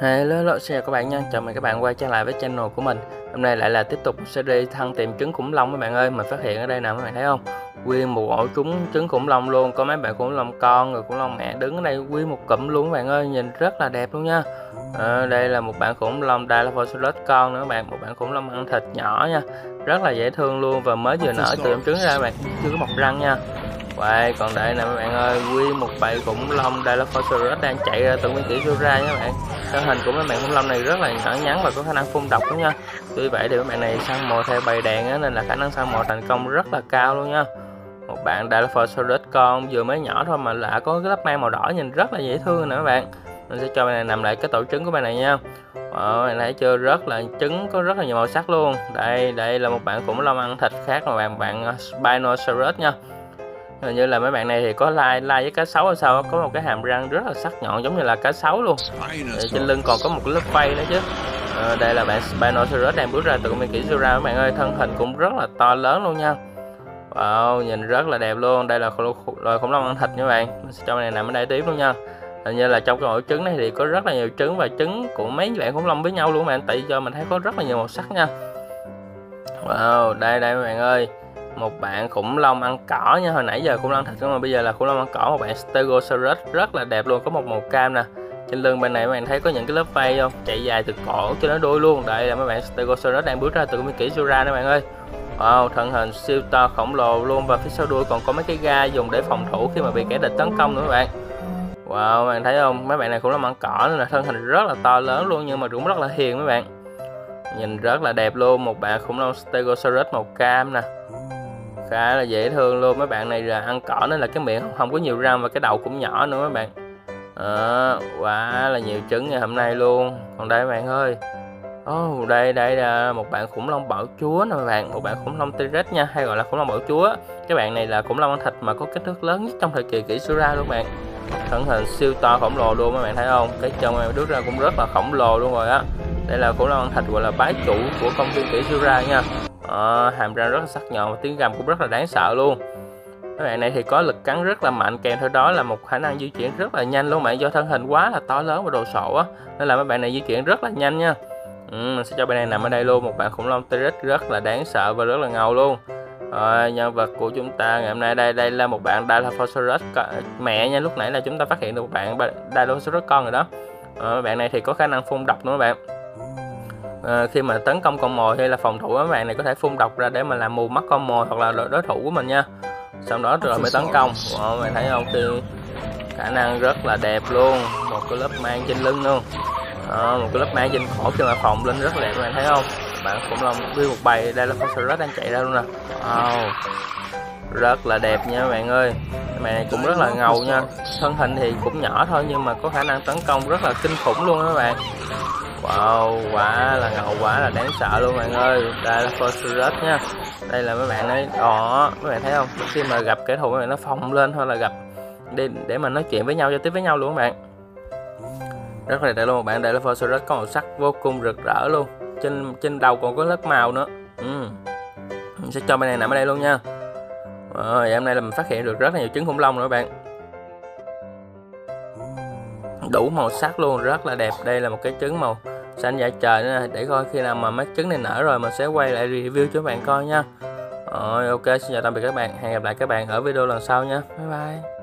Hello, hello, xin chào các bạn nha, chào mừng các bạn quay trở lại với channel của mình. Hôm nay lại là tiếp tục series thăng tìm trứng khủng long các bạn ơi. Mình phát hiện ở đây nè các bạn thấy không? Nguyên một ổ trúng trứng khủng long luôn, có mấy bạn khủng long con rồi khủng long mẹ đứng ở đây nguyên một cụm luôn các bạn ơi. Nhìn rất là đẹp luôn nha. À, Đây là một bạn khủng long Dilophosaurus con nữa các bạn, một bạn khủng long ăn thịt nhỏ nha. Rất là dễ thương luôn. Và mới vừa nở từ trứng ra các bạn, chưa có mọc răng nha Vậy còn đây nè các bạn ơi, quy một bầy khủng long Dilophosaurus đang chạy ờ, ra từ nguyên kỹ ra nha các bạn. Thân hình của mấy bạn khủng long này rất là nhỏ nhắn và có khả năng phun độc đó nha. Tuy vậy thì các bạn này săn mồi theo bầy đèn á, nên là khả năng săn mồi thành công rất là cao luôn nha. Một bạn Dilophosaurus con vừa mới nhỏ thôi mà lạ có cái lớp mang màu đỏ nhìn rất là dễ thương nè các bạn. Mình sẽ cho bạn này nằm lại cái tổ trứng của bạn này nha. Ờ, bạn thấy chưa rất là trứng có rất là nhiều màu sắc luôn. Đây, đây là một bạn khủng long ăn thịt khác mà bạn bạn ờ, Spinosaurus nha hình như là mấy bạn này thì có lai lai với cá sấu hay sao có một cái hàm răng rất là sắc nhọn giống như là cá sấu luôn. Để trên lưng còn có một cái lớp phay nữa chứ. À, đây là bạn Spinosaurus đang bước ra từ viên kỹ ra các bạn ơi thân hình cũng rất là to lớn luôn nha. Wow, nhìn rất là đẹp luôn. Đây là loài khủng long ăn thịt nha bạn. Mình sẽ cho này nằm ở đây tiếp luôn nha. Hình như là trong cái ổ trứng này thì có rất là nhiều trứng và trứng của mấy bạn khủng long với nhau luôn bạn. Tại do mình thấy có rất là nhiều màu sắc nha. Wow, đây đây các bạn ơi một bạn khủng long ăn cỏ nha. Hồi nãy giờ khủng long thịt nhưng mà bây giờ là khủng long ăn cỏ một bạn stegosaurus rất là đẹp luôn có một màu cam nè. Trên lưng bên này các bạn thấy có những cái lớp vây không? Chạy dài từ cổ cho đến đuôi luôn. Đây là mấy bạn stegosaurus đang bước ra từ cái kỹ sura đó bạn ơi. Wow, thân hình siêu to khổng lồ luôn. Và phía sau đuôi còn có mấy cái ga dùng để phòng thủ khi mà bị kẻ địch tấn công nữa các bạn. Wow, các bạn thấy không? Mấy bạn này cũng là ăn cỏ nên là thân hình rất là to lớn luôn nhưng mà cũng rất là hiền mấy bạn. Nhìn rất là đẹp luôn, một bạn khủng long Stegosaurus màu cam nè khá là dễ thương luôn. Mấy bạn này là ăn cỏ nên là cái miệng không có nhiều răng và cái đầu cũng nhỏ nữa mấy bạn. À, quá là nhiều trứng ngày hôm nay luôn. Còn đây bạn ơi. Oh, đây đây là một bạn khủng long bảo chúa nè bạn. Một bạn khủng long T-Rex nha hay gọi là khủng long bảo chúa. Cái bạn này là khủng long ăn thịt mà có kích thước lớn nhất trong thời kỳ kỷ Sura luôn bạn. Thân hình siêu to khổng lồ luôn mấy bạn thấy không? Cái chân em đứt ra cũng rất là khổng lồ luôn rồi á. Đây là khủng long ăn thịt gọi là bái chủ của công viên kỷ Sura nha à, hàm răng rất là sắc nhọn và tiếng gầm cũng rất là đáng sợ luôn. Các bạn này thì có lực cắn rất là mạnh kèm theo đó là một khả năng di chuyển rất là nhanh luôn bạn. Do thân hình quá là to lớn và đồ sộ á nên là mấy bạn này di chuyển rất là nhanh nha. Ừ, mình sẽ cho bạn này nằm ở đây luôn một bạn khủng long T-Rex rất là đáng sợ và rất là ngầu luôn. Rồi, nhân vật của chúng ta ngày hôm nay đây đây là một bạn Dilophosaurus mẹ nha lúc nãy là chúng ta phát hiện được một bạn Dilophosaurus con rồi đó. Ờ, bạn này thì có khả năng phun độc nữa các bạn à, khi mà tấn công con mồi hay là phòng thủ các bạn này có thể phun độc ra để mà làm mù mắt con mồi hoặc là đối thủ của mình nha. Sau đó rồi mới tấn công. Wow, bạn thấy không? Khi khả năng rất là đẹp luôn. Một cái lớp mang trên lưng luôn. À, một cái lớp mang trên cổ khi mà phòng lên rất là đẹp các bạn thấy không? Bạn khủng long nguyên một bầy đây là con rất đang chạy ra luôn nè. Wow. Rất là đẹp nha các bạn ơi. Mẹ này cũng rất là ngầu nha. Thân hình thì cũng nhỏ thôi nhưng mà có khả năng tấn công rất là kinh khủng luôn các bạn Wow, quả là ngầu quả là đáng sợ luôn bạn ơi. Đây là Forcerus nha. Đây là mấy bạn ấy, đó, mấy bạn thấy không? Khi mà gặp kẻ thù mấy bạn nó phong lên thôi là gặp để, để mà nói chuyện với nhau, giao tiếp với nhau luôn các bạn. Rất là đẹp luôn một bạn, đây là Forcerus có màu sắc vô cùng rực rỡ luôn. Trên trên đầu còn có lớp màu nữa. Ừ. Mình sẽ cho bên này nằm ở đây luôn nha. Rồi, hôm nay là mình phát hiện được rất là nhiều trứng khủng long nữa các bạn đủ màu sắc luôn, rất là đẹp. Đây là một cái trứng màu xanh dạ trời nữa để coi khi nào mà mấy trứng này nở rồi mình sẽ quay lại review cho các bạn coi nha. Rồi, ok, xin chào tạm biệt các bạn. Hẹn gặp lại các bạn ở video lần sau nha. Bye bye.